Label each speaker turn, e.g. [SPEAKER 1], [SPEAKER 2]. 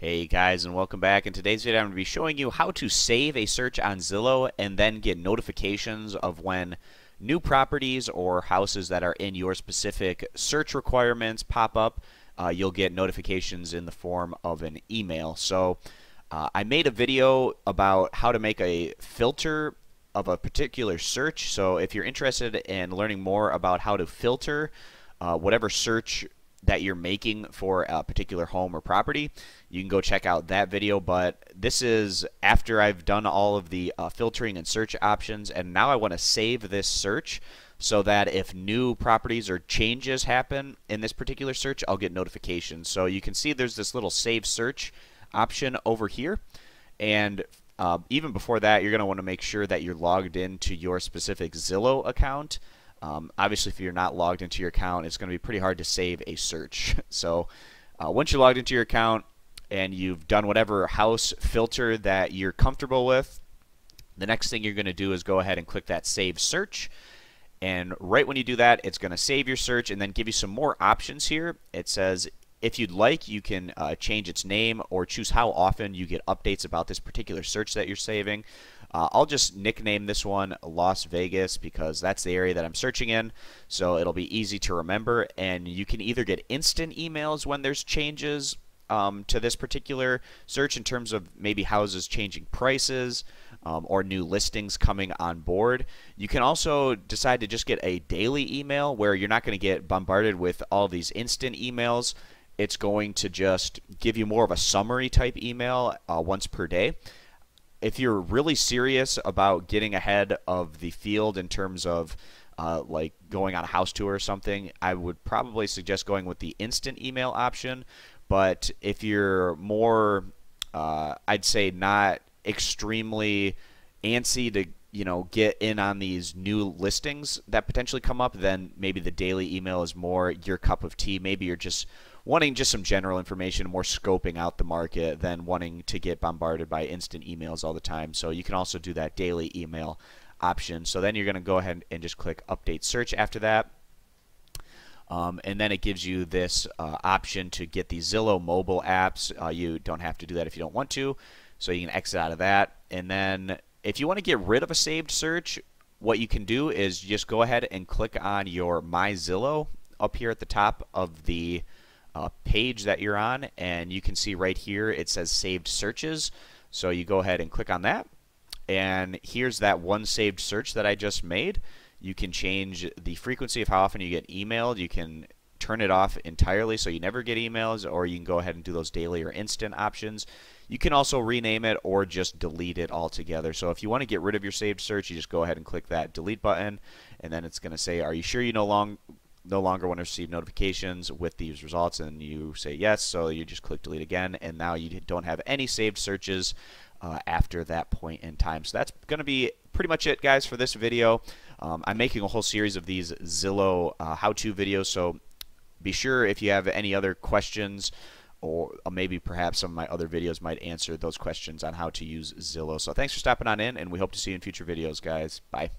[SPEAKER 1] Hey guys and welcome back. In today's video I'm going to be showing you how to save a search on Zillow and then get notifications of when new properties or houses that are in your specific search requirements pop up. Uh, you'll get notifications in the form of an email. So uh, I made a video about how to make a filter of a particular search. So if you're interested in learning more about how to filter uh, whatever search that you're making for a particular home or property, you can go check out that video. But this is after I've done all of the uh, filtering and search options, and now I want to save this search so that if new properties or changes happen in this particular search, I'll get notifications. So you can see there's this little save search option over here. And uh, even before that, you're going to want to make sure that you're logged into your specific Zillow account. Um, obviously, if you're not logged into your account, it's going to be pretty hard to save a search. so uh, once you're logged into your account and you've done whatever house filter that you're comfortable with, the next thing you're going to do is go ahead and click that Save Search. And right when you do that, it's going to save your search and then give you some more options here. It says if you'd like, you can uh, change its name or choose how often you get updates about this particular search that you're saving. Uh, I'll just nickname this one Las Vegas because that's the area that I'm searching in, so it'll be easy to remember. And you can either get instant emails when there's changes um, to this particular search in terms of maybe houses changing prices um, or new listings coming on board. You can also decide to just get a daily email where you're not going to get bombarded with all these instant emails it's going to just give you more of a summary type email uh, once per day. If you're really serious about getting ahead of the field in terms of uh, like going on a house tour or something, I would probably suggest going with the instant email option. But if you're more, uh, I'd say not extremely antsy to you know get in on these new listings that potentially come up, then maybe the daily email is more your cup of tea. Maybe you're just wanting just some general information, more scoping out the market than wanting to get bombarded by instant emails all the time. So you can also do that daily email option. So then you're going to go ahead and just click update search after that. Um, and then it gives you this uh, option to get the Zillow mobile apps. Uh, you don't have to do that if you don't want to. So you can exit out of that. And then if you want to get rid of a saved search, what you can do is just go ahead and click on your My Zillow up here at the top of the uh, page that you're on and you can see right here it says saved searches. So you go ahead and click on that and here's that one saved search that I just made. You can change the frequency of how often you get emailed. You can turn it off entirely so you never get emails or you can go ahead and do those daily or instant options. You can also rename it or just delete it altogether. So if you want to get rid of your saved search you just go ahead and click that delete button and then it's going to say are you sure you no long no longer want to receive notifications with these results? And you say yes so you just click delete again and now you don't have any saved searches uh, after that point in time. So that's going to be pretty much it guys for this video. Um, I'm making a whole series of these Zillow uh, how-to videos so be sure if you have any other questions or uh, maybe perhaps some of my other videos might answer those questions on how to use Zillow. So thanks for stopping on in and we hope to see you in future videos guys. Bye